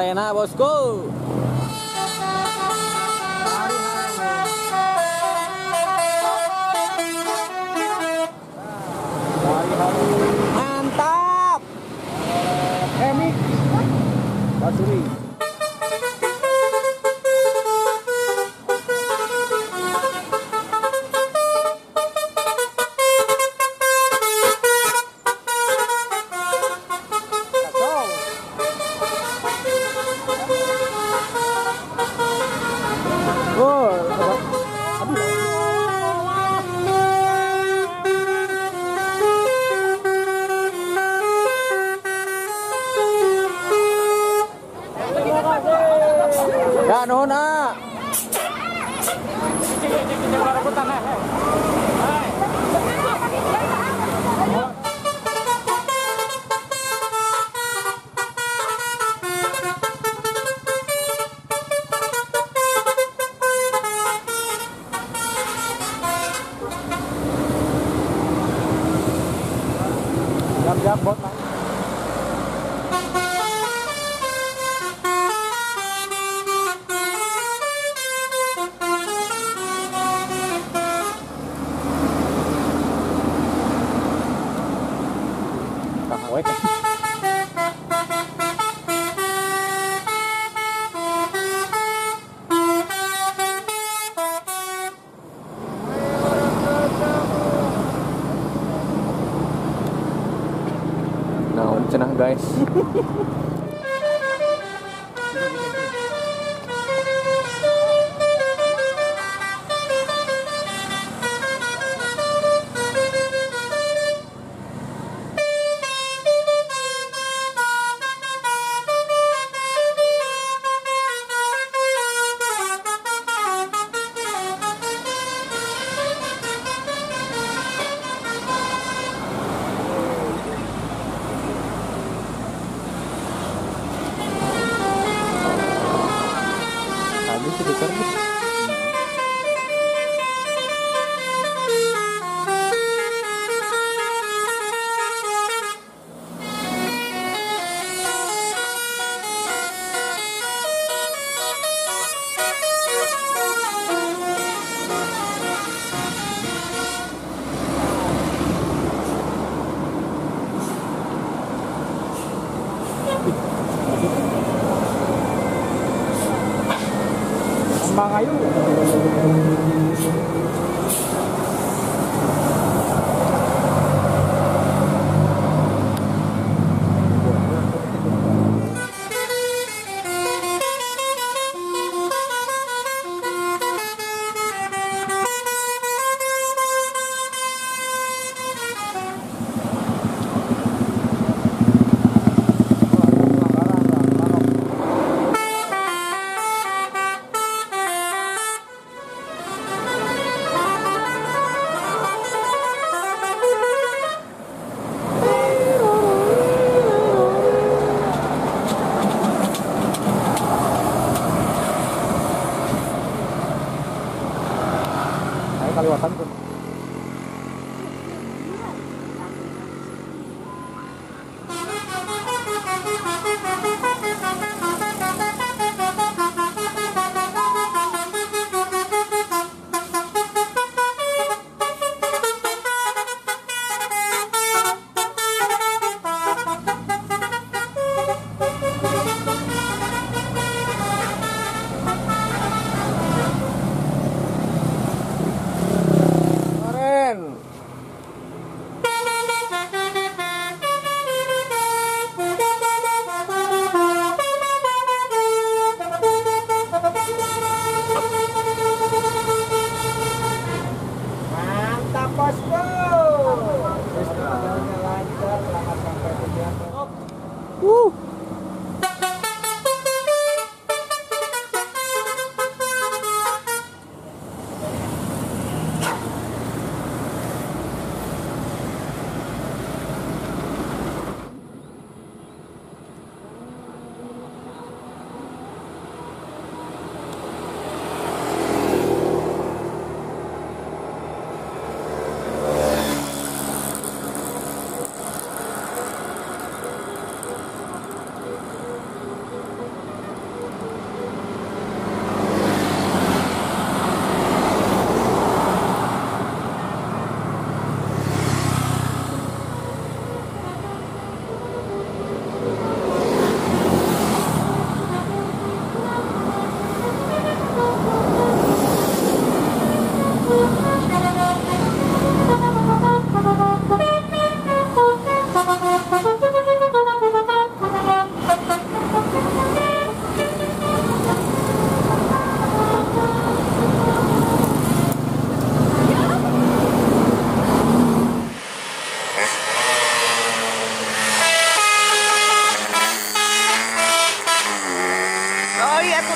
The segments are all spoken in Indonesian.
रहे ना बॉस को Nuhun ah. карбус. Tama kayo.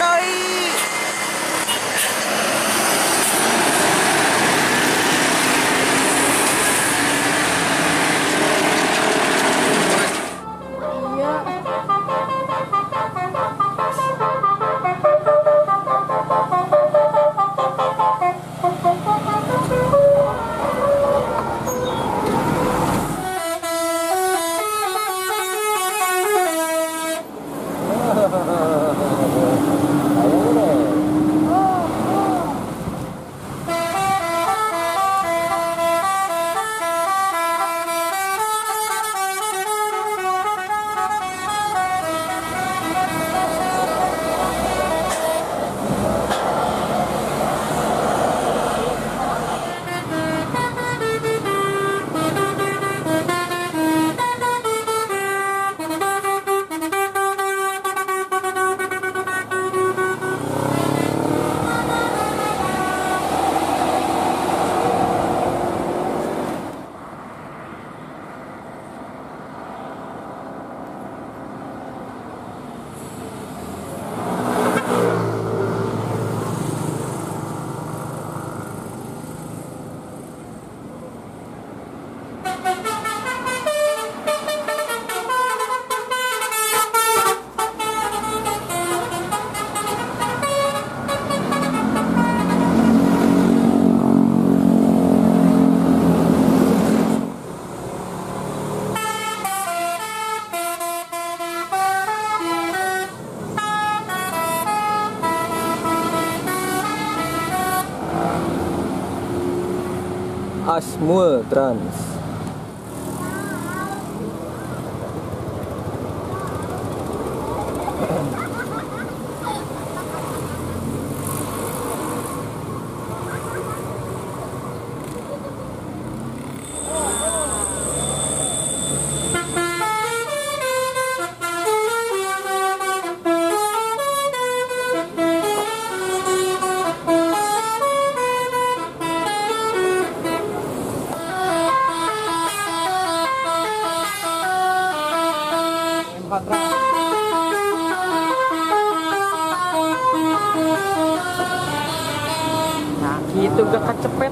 soy semua trans nah gitu gak kecepet.